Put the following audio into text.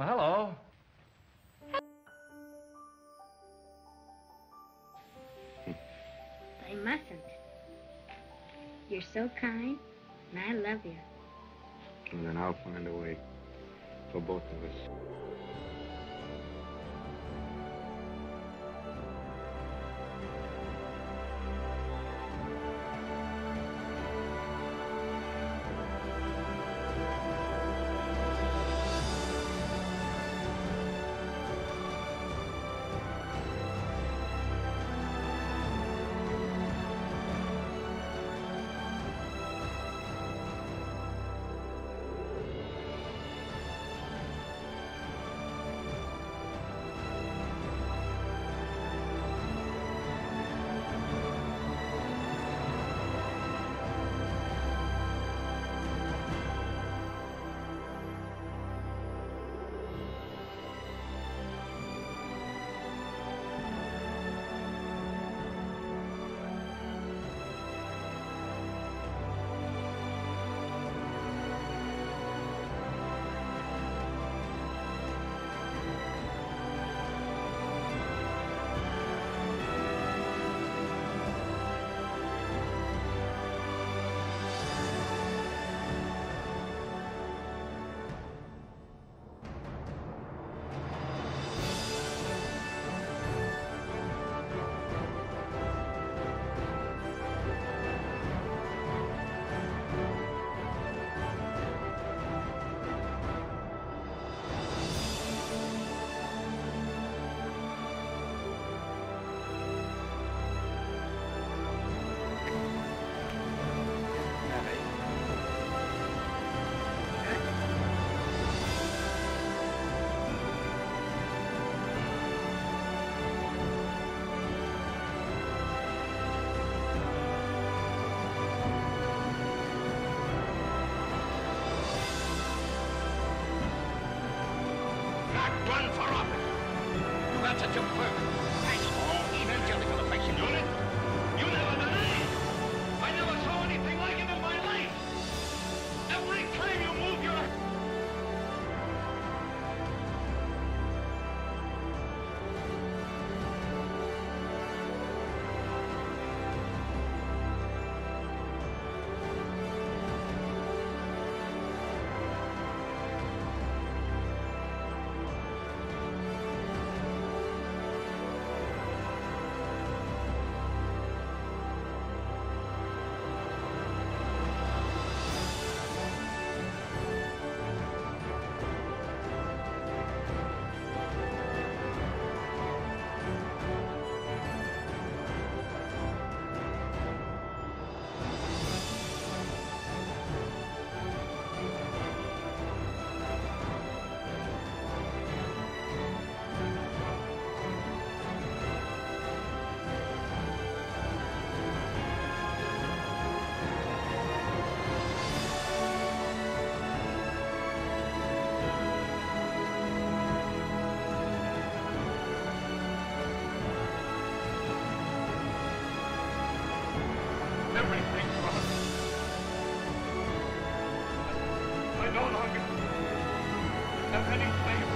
Oh, hello. I mustn't. You're so kind, and I love you. And then I'll find a way for both of us. run for office. You have such a fervent, passionate, evangelical no longer have any place.